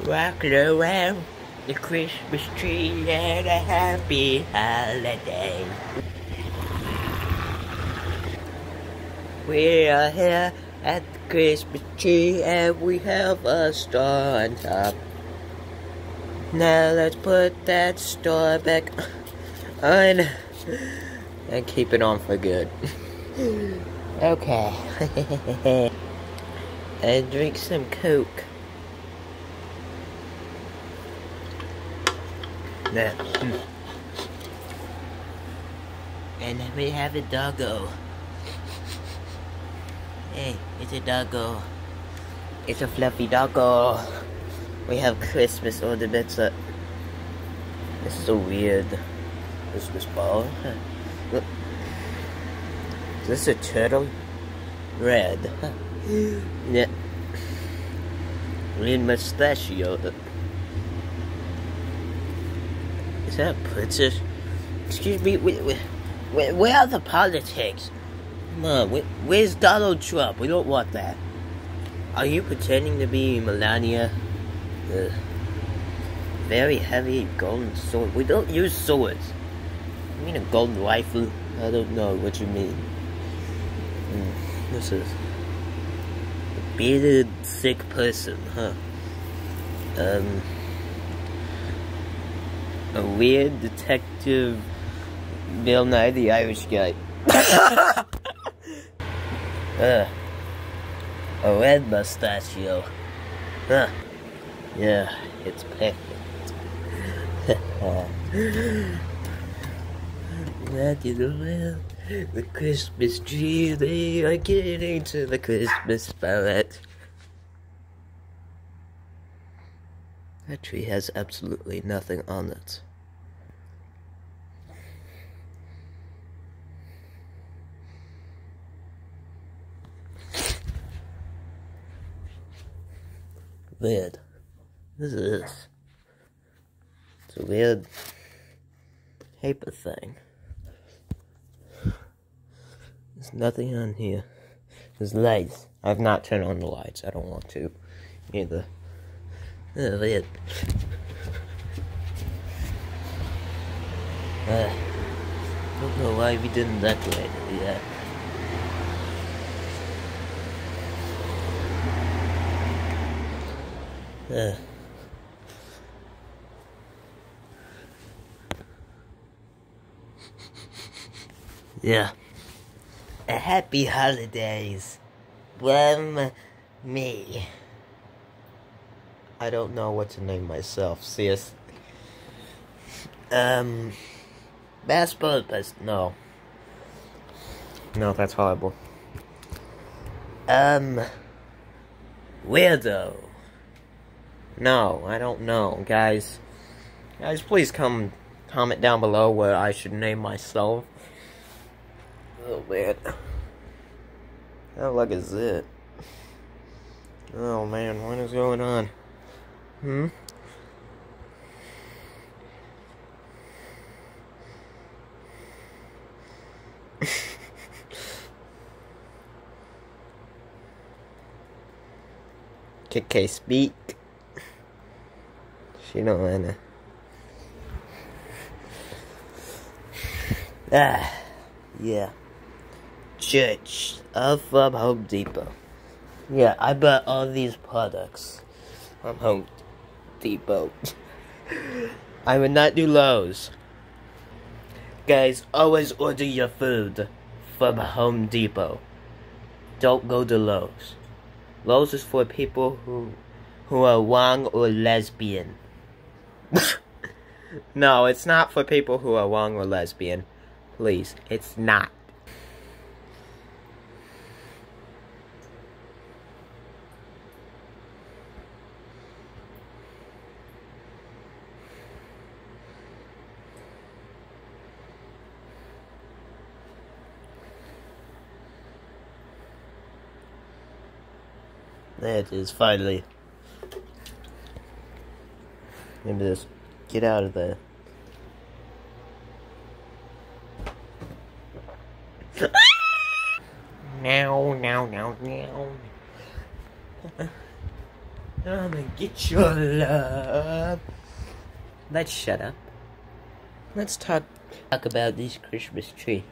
rocking around the Christmas tree and a happy holiday. We are here at the Christmas tree and we have a star on top. Now let's put that star back on and keep it on for good. okay. and drink some Coke. Now. Hmm. And then we have a doggo. Hey, it's a doggo. It's a fluffy doggo. We have Christmas ornaments up. This is a weird Christmas ball. Look. Is this a turtle? Red. yeah. Weird mustachio. Is that a princess? Excuse me, where, where, where are the politics? Come on, where, where's Donald Trump? We don't want that. Are you pretending to be Melania? The very heavy golden sword. We don't use swords. You mean a golden rifle? I don't know what you mean. Mm, this is a bearded, sick person, huh? Um, a weird detective, Bill Nye the Irish guy. uh, a red mustachio. Huh. Yeah, it's perfect. Back in the world, the Christmas tree, they are getting to the Christmas spirit. That tree has absolutely nothing on it. Weird. This is. It's a weird paper thing. There's nothing on here. There's lights. I've not turned on the lights. I don't want to. Either. Weird. Uh, don't know why we didn't decorate it yet. Uh. Yeah. A happy holidays from me. I don't know what to name myself. CS. Um. Basketball, best. No. No, that's horrible. Um. Weirdo. No, I don't know, guys. Guys, please come comment down below what I should name myself. Oh man. How luck is it? Oh man, what is going on? Hmm? KK speak. She don't wanna. Ah, yeah. Church of from Home Depot. Yeah, I bought all these products from Home Depot. I would not do Lowe's. Guys, always order your food from Home Depot. Don't go to Lowe's. Lowe's is for people who who are wrong or lesbian. no, it's not for people who are wrong or lesbian. Please, it's not. There it is, finally. Maybe just get out of there. now, now, now, now. I'm gonna get your love. Let's shut up. Let's talk talk about this Christmas tree.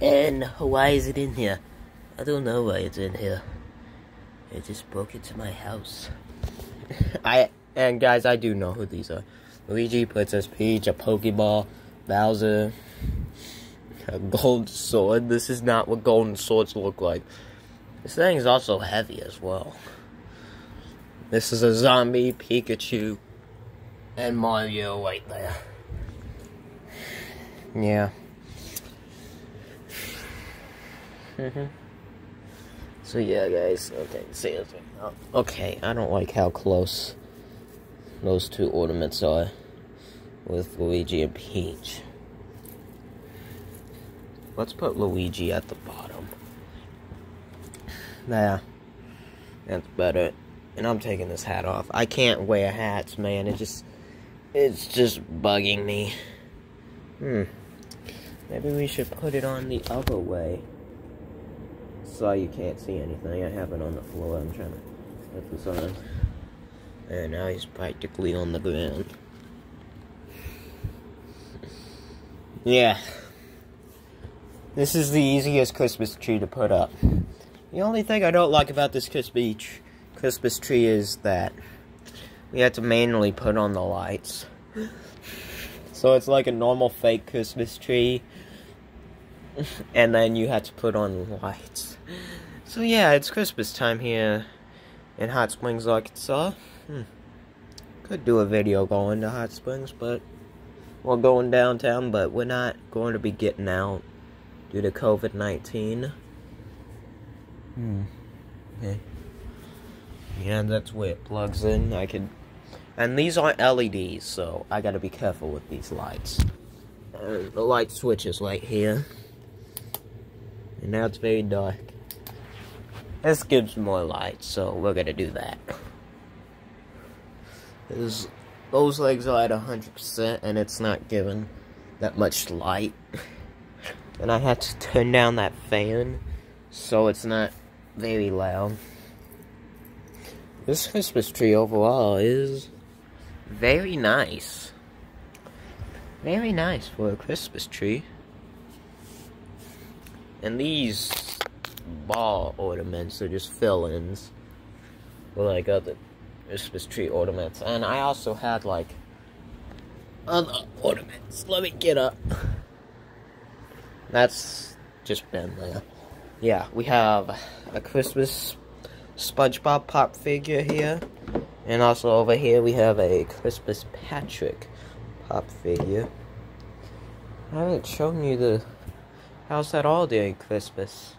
And why is it in here? I don't know why it's in here. It just broke into my house. I and guys, I do know who these are. Luigi, Princess Peach, a Pokeball, Bowser, a gold sword. This is not what golden swords look like. This thing is also heavy as well. This is a zombie, Pikachu, and Mario right there. Yeah. Mm-hmm. So yeah, guys. Okay, seriously. Okay, I don't like how close those two ornaments are with Luigi and Peach. Let's put Luigi at the bottom. There. That's better. And I'm taking this hat off. I can't wear hats, man. It just... It's just bugging me. Hmm. Maybe we should put it on the other way. So you can't see anything. I have it on the floor. I'm trying to put this on. And now he's practically on the ground. Yeah. This is the easiest Christmas tree to put up. The only thing I don't like about this Christmas Christmas tree is that we had to manually put on the lights. So it's like a normal fake Christmas tree. And then you had to put on lights. So yeah, it's Christmas time here in Hot Springs, Arkansas. Hmm. Could do a video going to Hot Springs, but we're going downtown, but we're not going to be getting out due to COVID 19. Hmm. Okay. Yeah, that's where it plugs in. I could. And these aren't LEDs, so I gotta be careful with these lights. Uh, the light switch is right here. And now it's very dark. This gives more light, so we're gonna do that. Those legs are at 100% and it's not giving that much light. And I had to turn down that fan so it's not very loud. This Christmas tree overall is very nice. Very nice for a Christmas tree. And these ball ornaments They're just fill-ins for like other Christmas tree ornaments. And I also had like other ornaments. Let me get up. That's just been there. Yeah, we have a Christmas SpongeBob pop figure here. And also over here we have a Christmas Patrick pop figure. I haven't shown you the house at all during Christmas.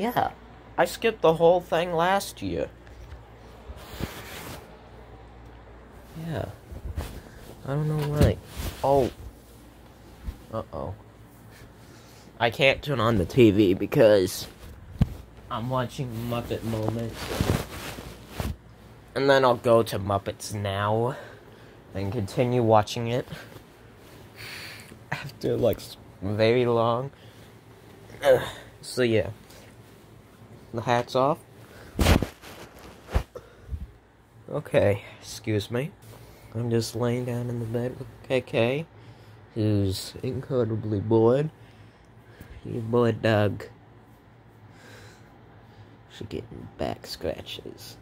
Yeah, I skipped the whole thing last year. Yeah. I don't know why. Oh. Uh-oh. I can't turn on the TV because I'm watching Muppet Moments. And then I'll go to Muppets Now and continue watching it after like very long. so yeah. The hat's off. Okay, excuse me. I'm just laying down in the bed with KK, who's incredibly bored. You bored, Doug. She's getting back scratches.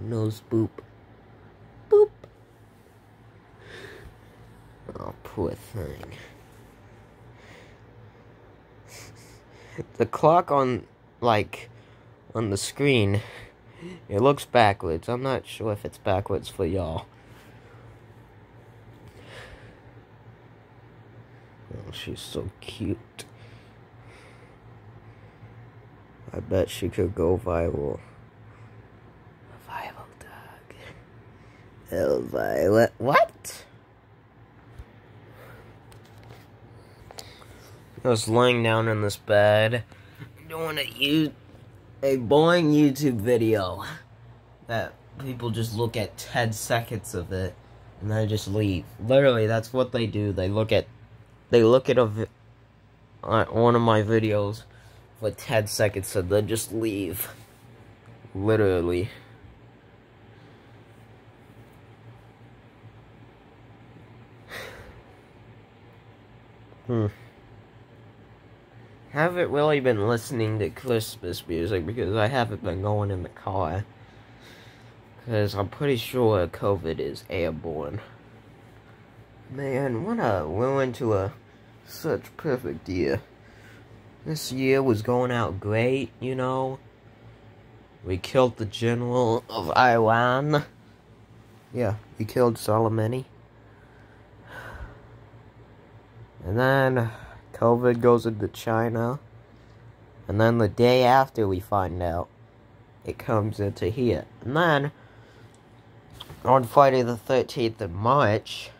Nose boop. Boop. Oh, poor thing. The clock on, like, on the screen it looks backwards. I'm not sure if it's backwards for y'all. Oh, she's so cute. I bet she could go viral. A viral dog. Oh, Violet. What? I was laying down in this bed doing a you a boring YouTube video that people just look at 10 seconds of it and then just leave. Literally, that's what they do. They look at they look at a uh, one of my videos for 10 seconds and then just leave. Literally. Hmm. Haven't really been listening to Christmas music because I haven't been going in the car. Because I'm pretty sure COVID is airborne. Man, what a, went to a such perfect year. This year was going out great, you know. We killed the general of Iran. Yeah, we killed Soleimani. And then COVID goes into China. And then the day after we find out, it comes into here. And then, on Friday the 13th of March,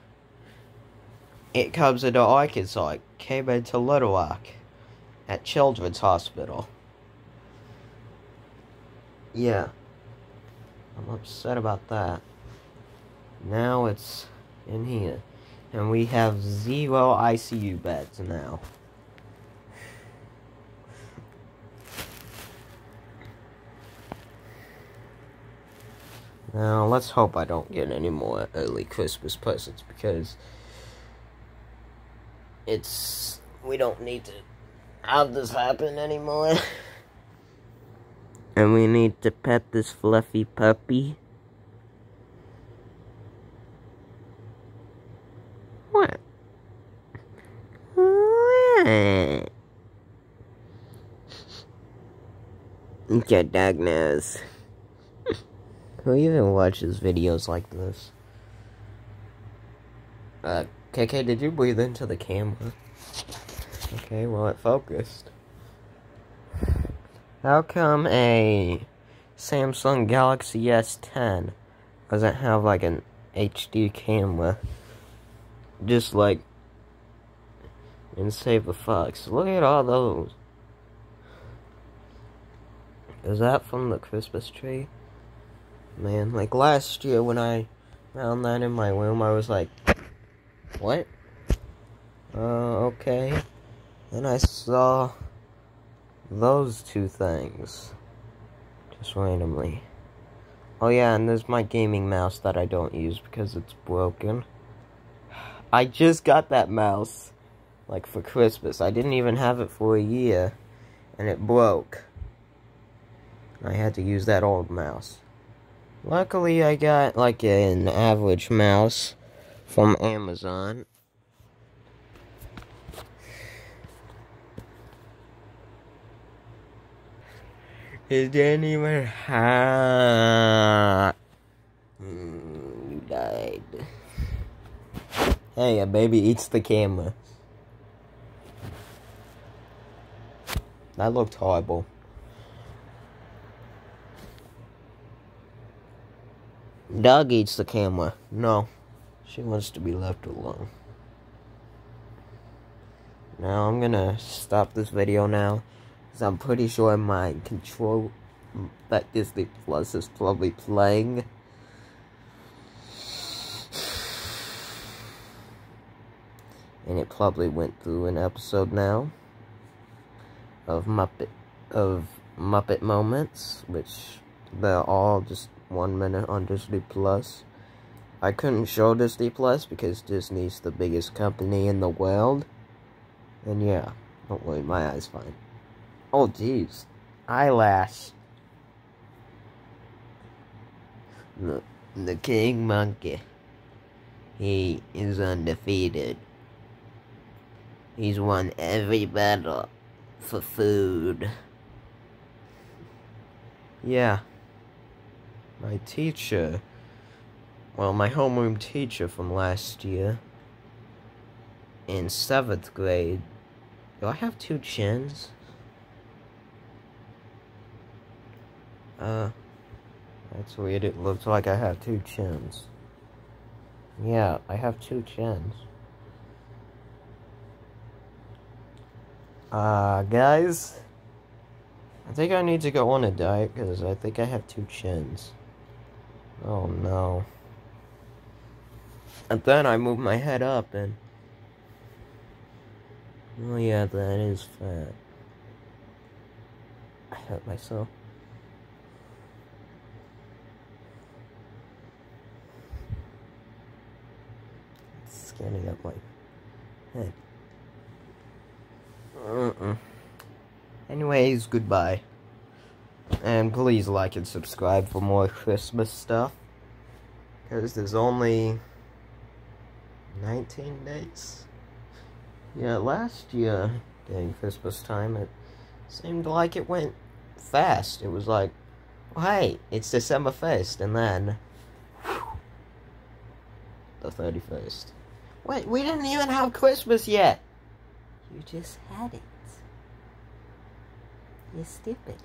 it comes into Arkansas. It came into Little Rock at Children's Hospital. Yeah. I'm upset about that. Now it's in here. And we have zero ICU beds now. Now, let's hope I don't get any more early Christmas presents because it's. We don't need to have this happen anymore. and we need to pet this fluffy puppy. What? Your dog. Who even watches videos like this? Uh, KK, did you breathe into the camera? Okay, well, it focused. How come a Samsung Galaxy S10 doesn't have like an HD camera? Just like in Save the Fox. Look at all those. Is that from the Christmas tree? Man, like last year when I found that in my room, I was like, what? Uh, okay. Then I saw those two things. Just randomly. Oh yeah, and there's my gaming mouse that I don't use because it's broken. I just got that mouse, like, for Christmas. I didn't even have it for a year, and it broke. I had to use that old mouse. Luckily, I got, like, an average mouse from Amazon. It didn't even hurt. Mm, you died. Hey, a baby eats the camera. That looked horrible. Dog eats the camera. No. She wants to be left alone. Now I'm gonna stop this video now. Because I'm pretty sure my control that Disney Plus is probably playing. And it probably went through an episode now of Muppet of Muppet Moments, which they're all just one minute on Disney Plus. I couldn't show Disney Plus because Disney's the biggest company in the world. And yeah, don't worry, my eye's fine. Oh, jeez. Eyelash. The, the king monkey. He is undefeated. He's won every battle for food. Yeah. My teacher well, my homeroom teacher from last year in seventh grade. Do I have two chins? Uh, that's weird. It looks like I have two chins. Yeah, I have two chins. Uh, guys, I think I need to go on a diet because I think I have two chins. Oh no. And then I move my head up and. Oh yeah, that is fat. I hurt myself. Scanning up my head. Mm-mm. Anyways, goodbye. And please like and subscribe for more Christmas stuff. Because there's only 19 days. Yeah, last year during Christmas time, it seemed like it went fast. It was like, well, hey, it's December 1st, and then whew, the 31st. Wait, we didn't even have Christmas yet. You just had it. You're stupid.